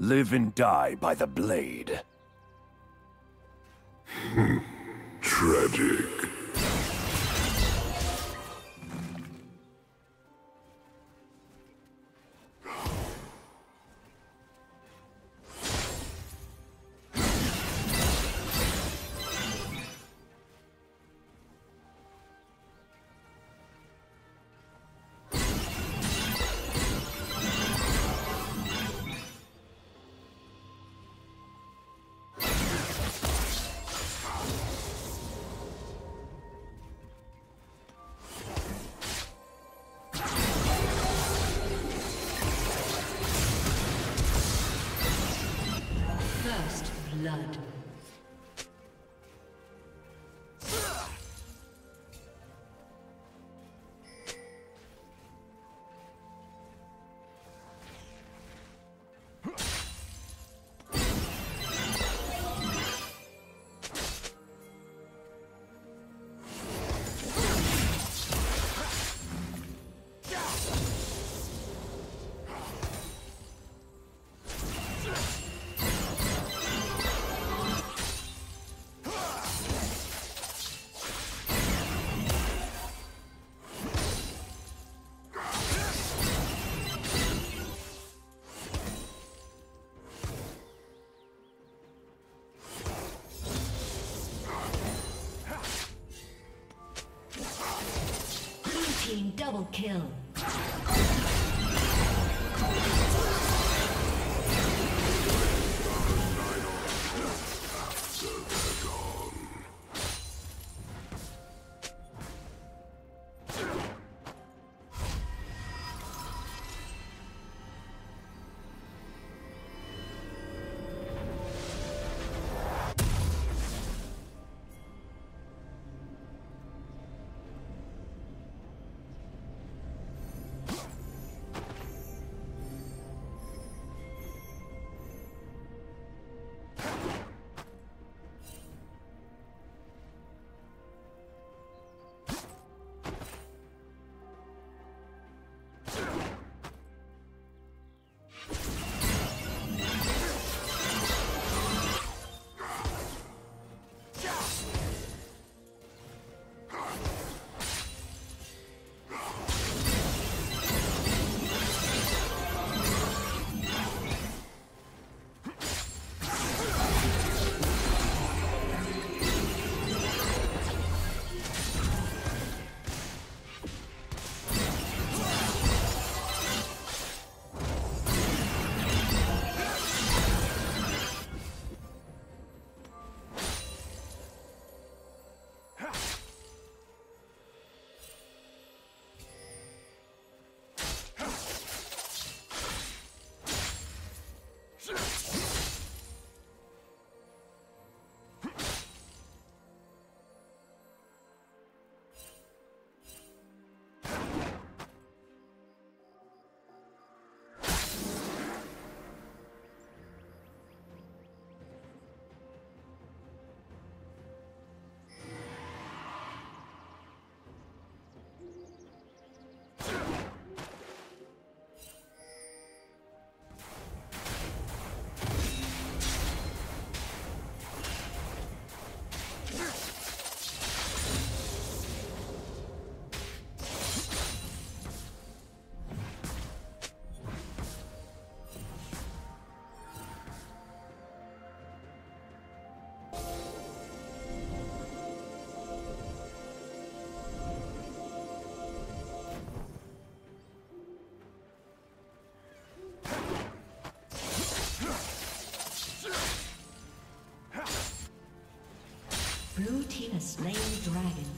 Live and die by the blade. Hmm. Tragic. First blood. Team double kill. Slain dragon.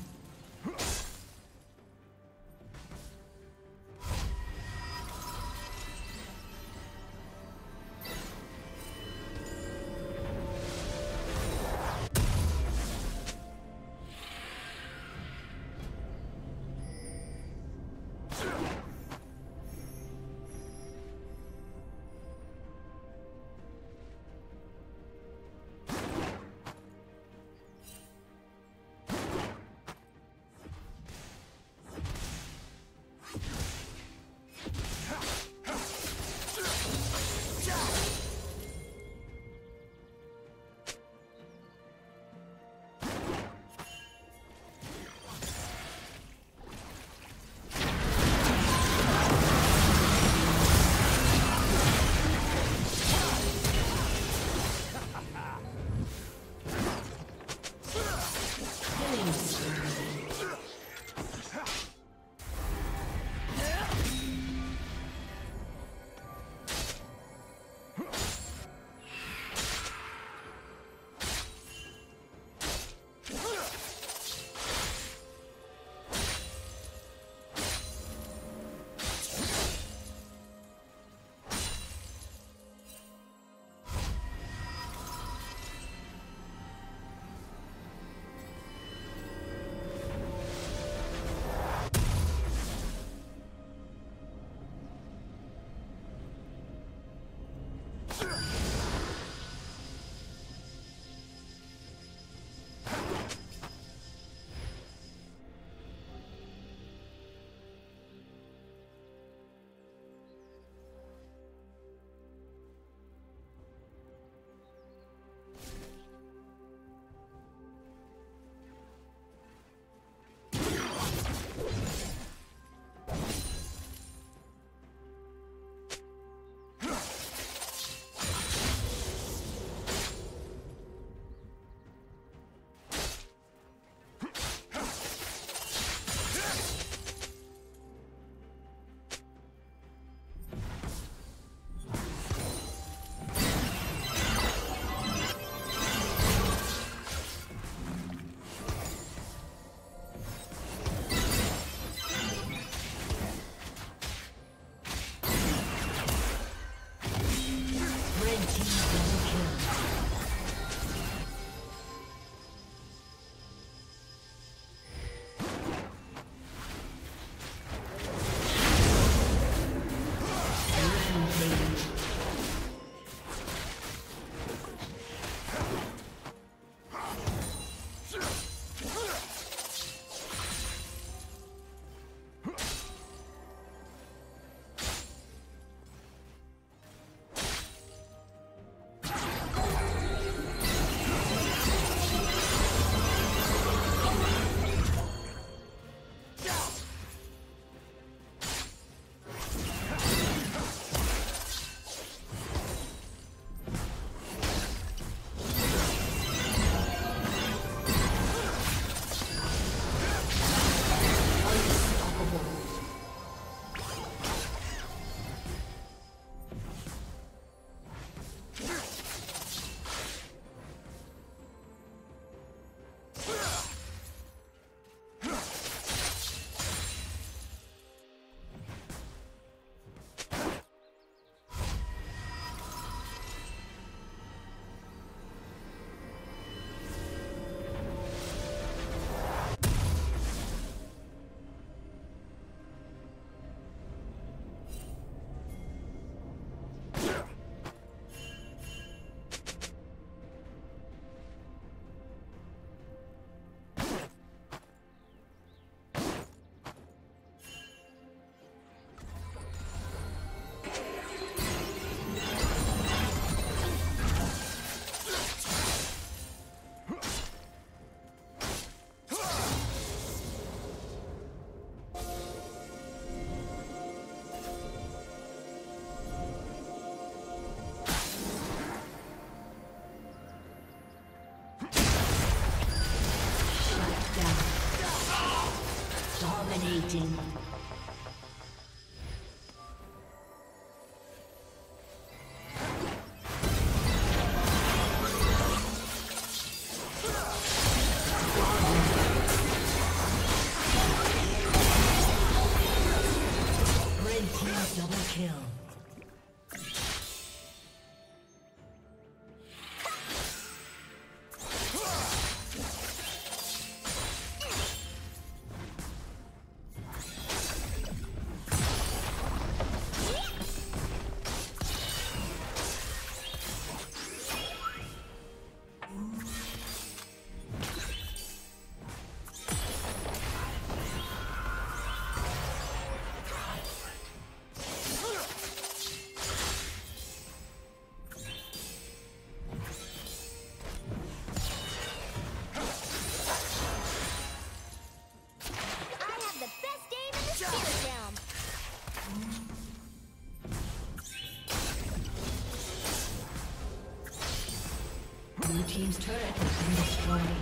Destroyed.